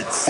It's.